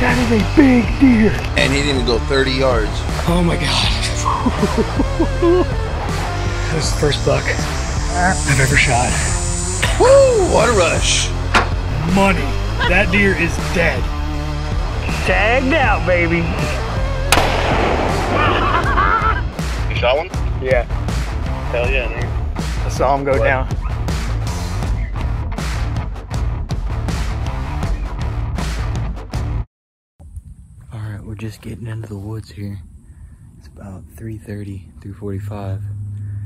that is a big deer. And he didn't go 30 yards. Oh my god. that was the first buck I've ever shot. Woo! What a rush. Money. That deer is dead. Tagged out, baby. You shot one? Yeah, Hell yeah, dude. I saw him go down. Just getting into the woods here. It's about 3:30, 3:45.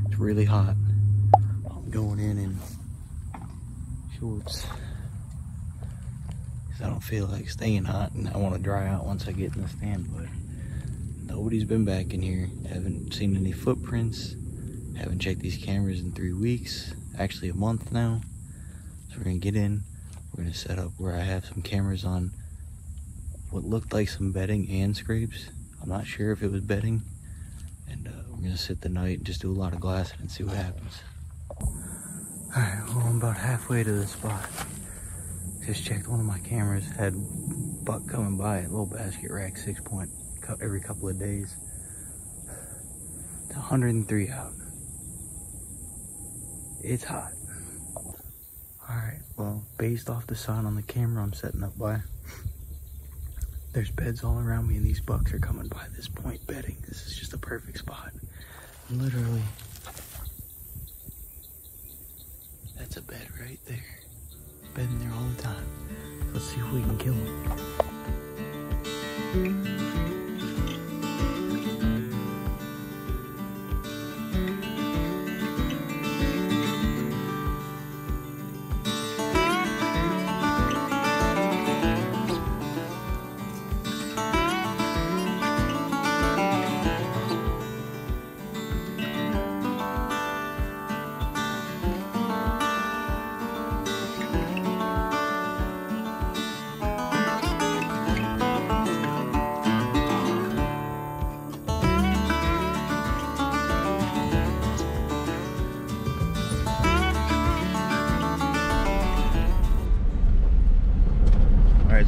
It's really hot. I'm going in in shorts. 'Cause I don't feel like staying hot, and I want to dry out once I get in the stand. But nobody's been back in here. Haven't seen any footprints. Haven't checked these cameras in three weeks. Actually, a month now. So we're gonna get in. We're gonna set up where I have some cameras on what looked like some bedding and scrapes. I'm not sure if it was bedding. And uh, we're gonna sit the night and just do a lot of glassing and see what happens. Alright, well I'm about halfway to the spot. Just checked one of my cameras, had buck coming by at Little Basket Rack, six point, every couple of days. It's 103 out. It's hot. Alright, well, based off the sun on the camera I'm setting up by, there's beds all around me and these bucks are coming by this point bedding. This is just a perfect spot. Literally. That's a bed right there. Bed in there all the time. Let's see if we can kill him.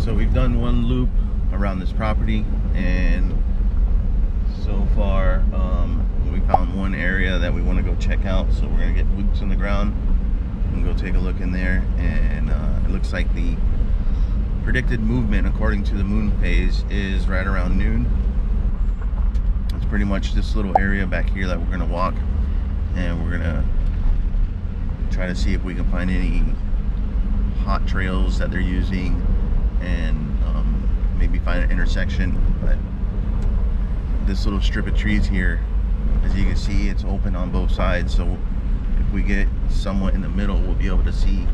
So we've done one loop around this property, and so far um, we found one area that we want to go check out. So we're gonna get boots on the ground and go take a look in there. And uh, it looks like the predicted movement, according to the moon phase, is right around noon. It's pretty much this little area back here that we're gonna walk, and we're gonna try to see if we can find any hot trails that they're using and um, maybe find an intersection but this little strip of trees here as you can see it's open on both sides so if we get somewhat in the middle we'll be able to see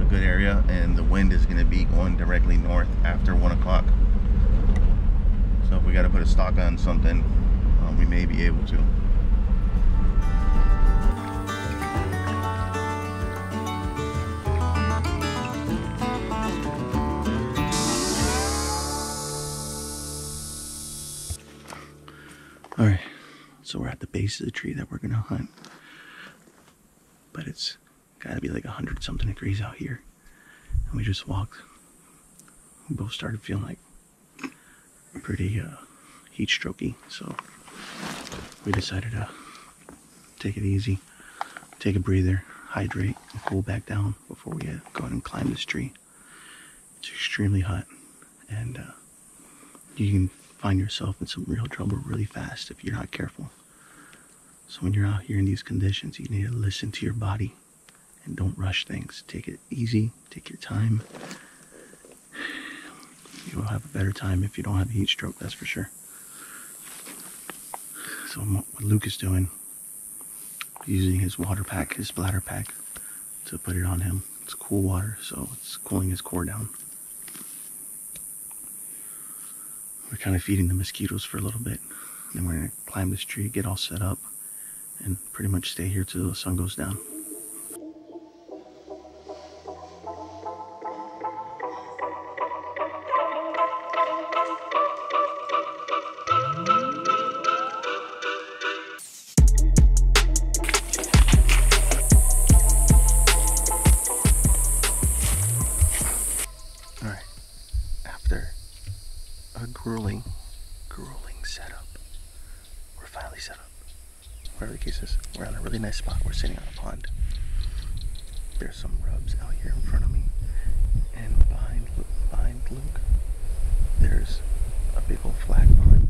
a good area and the wind is going to be going directly north after one o'clock. So if we got to put a stock on something um, we may be able to so we're at the base of the tree that we're gonna hunt, but it's gotta be like a hundred something degrees out here, and we just walked. We both started feeling like pretty uh, heat strokey, so we decided to take it easy, take a breather, hydrate, and cool back down before we go and climb this tree. It's extremely hot, and uh, you can find yourself in some real trouble really fast if you're not careful. So when you're out here in these conditions, you need to listen to your body and don't rush things. Take it easy, take your time. You'll have a better time if you don't have a heat stroke, that's for sure. So what Luke is doing, using his water pack, his bladder pack, to put it on him. It's cool water, so it's cooling his core down. we're kind of feeding the mosquitoes for a little bit. Then we're gonna climb this tree, get all set up, and pretty much stay here till the sun goes down. All right, after a grueling, grueling setup. We're finally set up. Whatever the case is, we're on a really nice spot. We're sitting on a pond. There's some rubs out here in front of me, and behind behind Luke, there's a big old flag pond,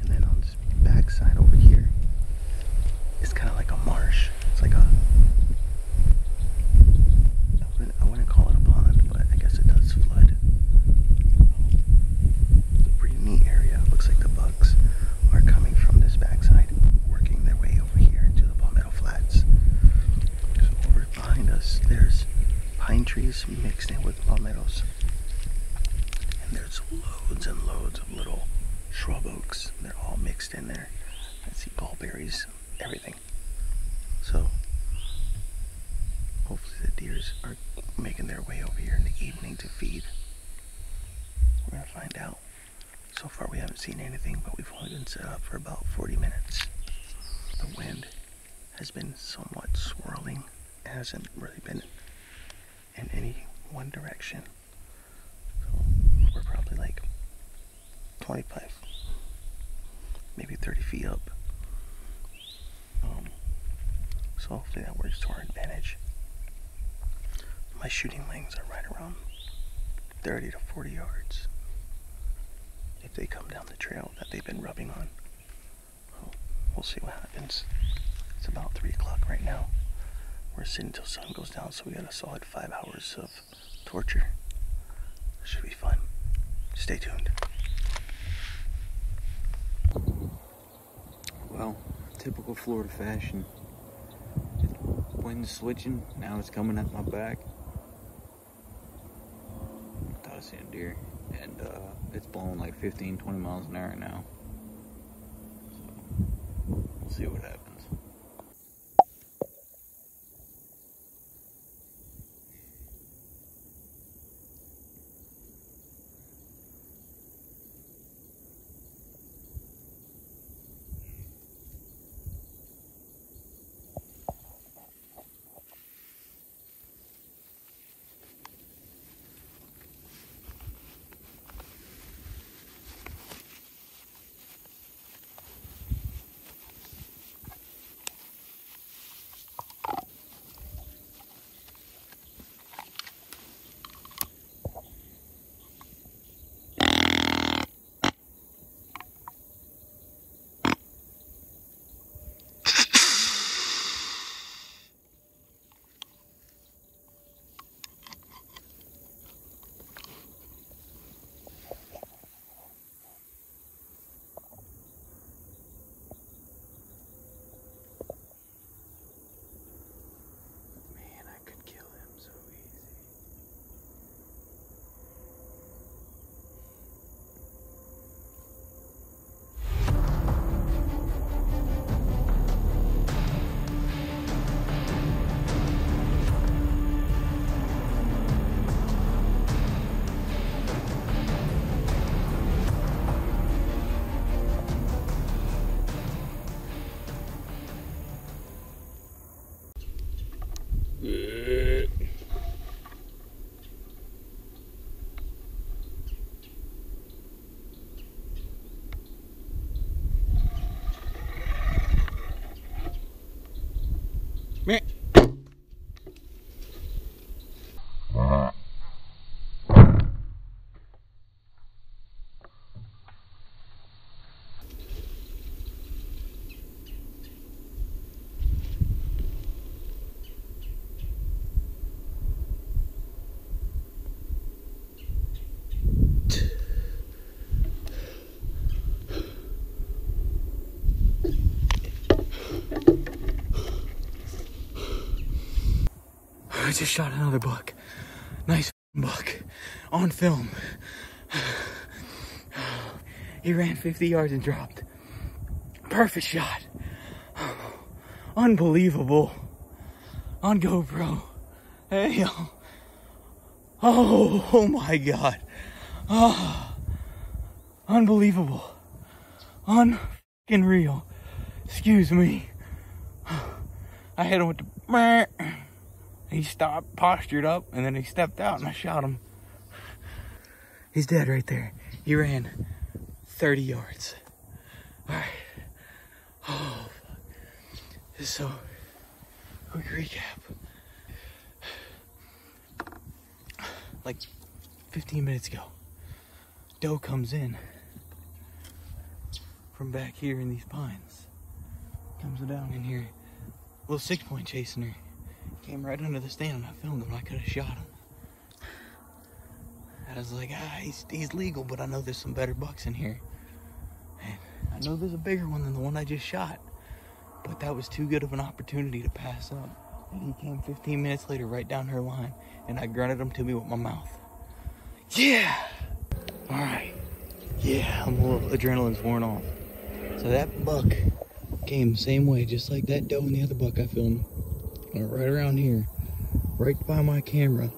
and then on this back side over here, it's kind of like a marsh. It's like a I wouldn't, I wouldn't call it a pond, but I guess it does flood. It's a pretty neat area. Looks like the bugs are coming from this backside, working their way over here into the Palmetto Flats. So over behind us, there's pine trees mixed in with palmettos. And there's loads and loads of little shrub oaks. They're all mixed in there. I see gallberries, everything. So hopefully are making their way over here in the evening to feed. We're gonna find out. So far we haven't seen anything, but we've only been set up for about 40 minutes. The wind has been somewhat swirling. It hasn't really been in any one direction. So we're probably like 25, maybe 30 feet up. Um, so hopefully that works to our advantage. My shooting lanes are right around 30 to 40 yards. If they come down the trail that they've been rubbing on, well, we'll see what happens. It's about 3 o'clock right now. We're sitting until sun goes down, so we got a solid 5 hours of torture. Should be fun. Stay tuned. Well, typical Florida fashion. Wind's switching, now it's coming at my back. A deer, and uh, it's blowing like 15, 20 miles an hour now. So, we'll see what happens. Just shot another buck. Nice buck. On film. He ran 50 yards and dropped. Perfect shot. Unbelievable. On GoPro. Hey. Oh, oh my God. Oh, unbelievable. Unfucking real. Excuse me. I hit him with the. He stopped, postured up, and then he stepped out, and I shot him. He's dead right there. He ran 30 yards. Alright. Oh, fuck. So, quick recap. Like 15 minutes ago, Doe comes in from back here in these pines. Comes down in here. Little six point chasing her. Came right under the stand and I filmed him. I could have shot him. I was like, ah, he's, he's legal, but I know there's some better bucks in here. And I know there's a bigger one than the one I just shot. But that was too good of an opportunity to pass up. And he came 15 minutes later right down her line, and I grunted him to me with my mouth. Yeah! Alright. Yeah, I'm a little adrenaline's worn off. So that buck came the same way, just like that doe and the other buck I filmed. Went right around here, right by my camera.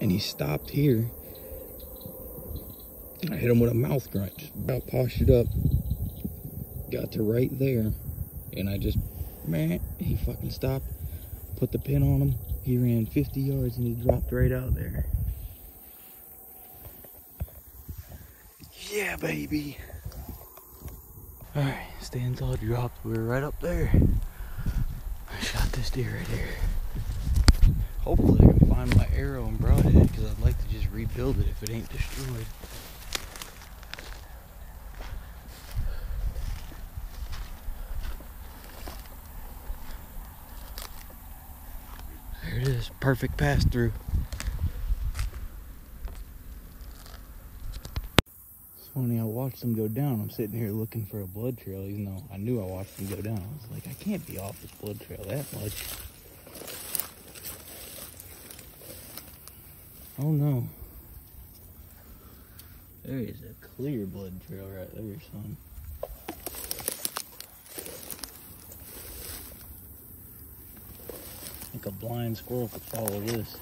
And he stopped here. I hit him with a mouth grunt, just about postured up. Got to right there. And I just, man, he fucking stopped. Put the pin on him. He ran 50 yards and he dropped right out there. Yeah, baby. Alright, stands all dropped. We're right up there. This deer right here. Hopefully I can find my arrow and broadhead because I'd like to just rebuild it if it ain't destroyed. There it is, perfect pass through. Funny, I watched them go down. I'm sitting here looking for a blood trail, even though I knew I watched them go down. I was like, I can't be off this blood trail that much. Oh no. There is a clear blood trail right there, son. Like a blind squirrel could follow this.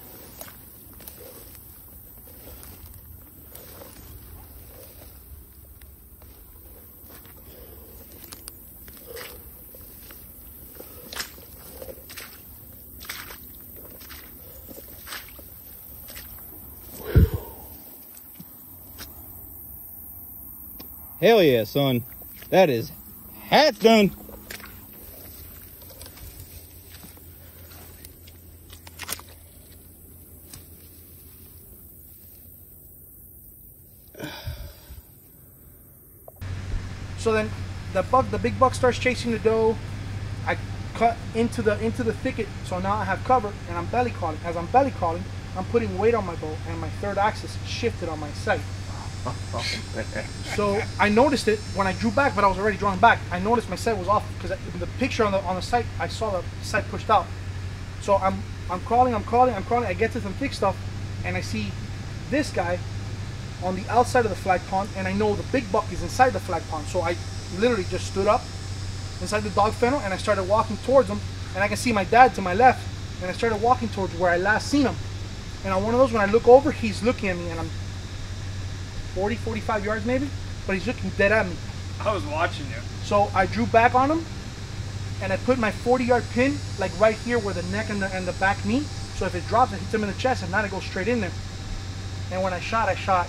Hell yeah, son. That is hat done. So then the buck, the big buck starts chasing the doe. I cut into the into the thicket, so now I have cover and I'm belly crawling. As I'm belly crawling, I'm putting weight on my bow and my third axis shifted on my sight. So I noticed it when I drew back, but I was already drawing back. I noticed my sight was off because the picture on the on the sight, I saw the sight pushed out. So I'm I'm crawling, I'm crawling, I'm crawling. I get to some thick stuff, and I see this guy on the outside of the flag pond, and I know the big buck is inside the flag pond. So I literally just stood up inside the dog fennel, and I started walking towards him. And I can see my dad to my left, and I started walking towards where I last seen him. And on one of those, when I look over, he's looking at me, and I'm 40, 45 yards maybe, but he's looking dead at me. I was watching you. So I drew back on him, and I put my 40 yard pin like right here where the neck and the, and the back knee. So if it drops, it hits him in the chest, and not it goes straight in there. And when I shot, I shot